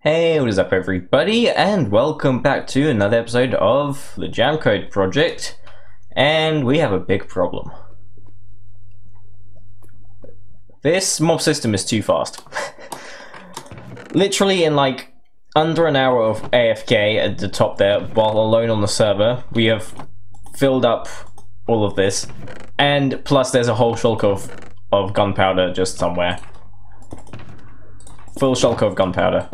Hey, what is up everybody, and welcome back to another episode of the Jamcode Project, and we have a big problem. This mob system is too fast. Literally in like under an hour of AFK at the top there, while alone on the server, we have filled up all of this, and plus there's a whole shulk of, of gunpowder just somewhere. Full shulk of gunpowder.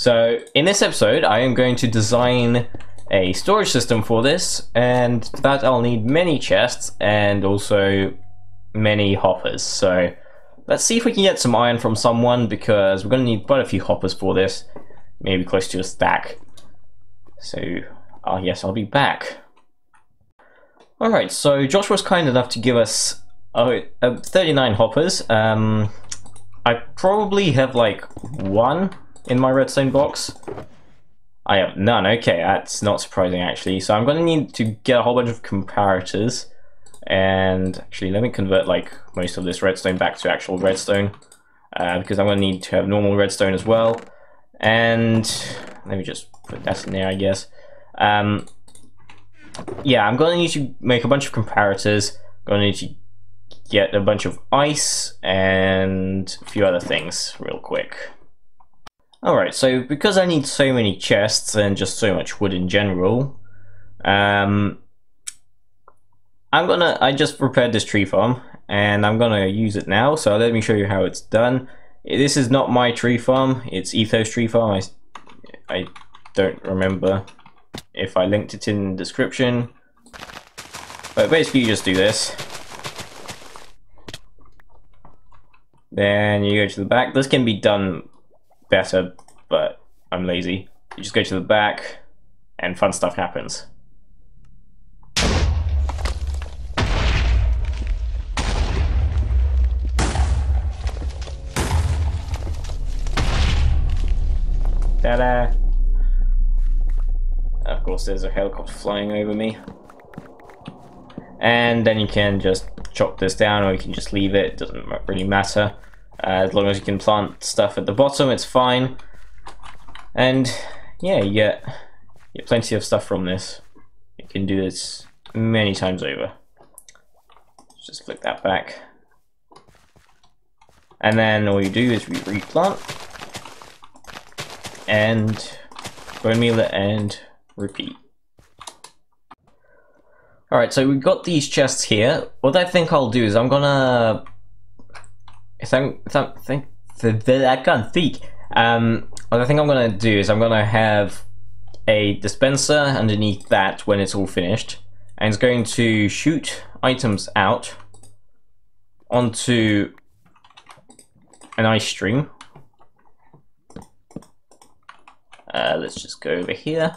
So in this episode, I am going to design a storage system for this, and that I'll need many chests and also many hoppers. So let's see if we can get some iron from someone, because we're going to need quite a few hoppers for this, maybe close to a stack. So, uh, yes, I'll be back. Alright, so Josh was kind enough to give us uh, 39 hoppers. Um, I probably have like one in my redstone box? I have none. Okay, that's not surprising actually. So I'm going to need to get a whole bunch of comparators. And actually, let me convert like most of this redstone back to actual redstone. Uh, because I'm going to need to have normal redstone as well. And let me just put that in there, I guess. Um, yeah, I'm going to need to make a bunch of comparators. I'm going to need to get a bunch of ice and a few other things real quick. Alright, so because I need so many chests and just so much wood in general, um, I'm gonna, I just prepared this tree farm and I'm gonna use it now, so let me show you how it's done. This is not my tree farm, it's Etho's tree farm, I, I don't remember if I linked it in the description, but basically you just do this. Then you go to the back, this can be done better, but I'm lazy. You just go to the back, and fun stuff happens. Ta-da! Of course, there's a helicopter flying over me. And then you can just chop this down, or you can just leave it, doesn't really matter. Uh, as long as you can plant stuff at the bottom, it's fine. And yeah, you get, you get plenty of stuff from this. You can do this many times over. Just flick that back. And then all you do is re replant. And bone meal and repeat. Alright, so we've got these chests here. What I think I'll do is I'm gonna if I'm, think, I can't think. Um, what I think I'm gonna do is I'm gonna have a dispenser underneath that when it's all finished, and it's going to shoot items out onto an ice stream. Uh, let's just go over here,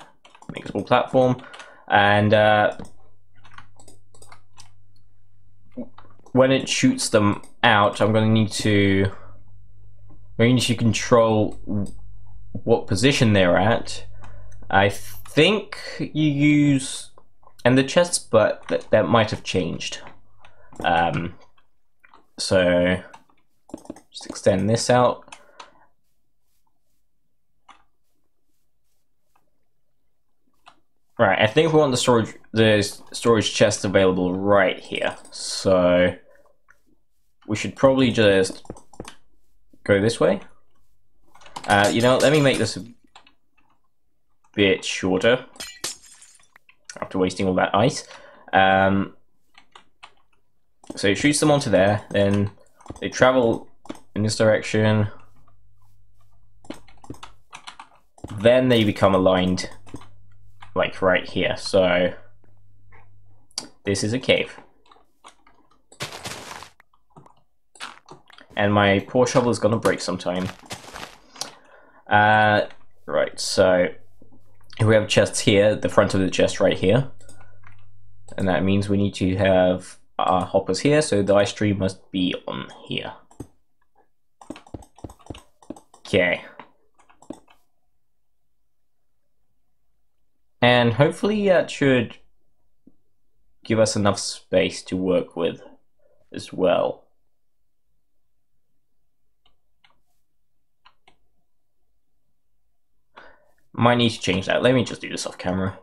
make a small platform, and uh, when it shoots them out, I'm going to need to we need to control what position they're at. I think you use and the chests, but that, that might have changed. Um, so just extend this out. Right, I think we want the storage the storage chest available right here. So we should probably just go this way. Uh, you know, let me make this a bit shorter after wasting all that ice. Um, so it shoots them onto there, then they travel in this direction, then they become aligned like right here. So this is a cave. And my poor shovel is gonna break sometime. Uh, right, so we have chests here, the front of the chest right here, and that means we need to have our hoppers here, so the ice tree must be on here. Okay. And hopefully that should give us enough space to work with as well. Might need to change that. Let me just do this off camera.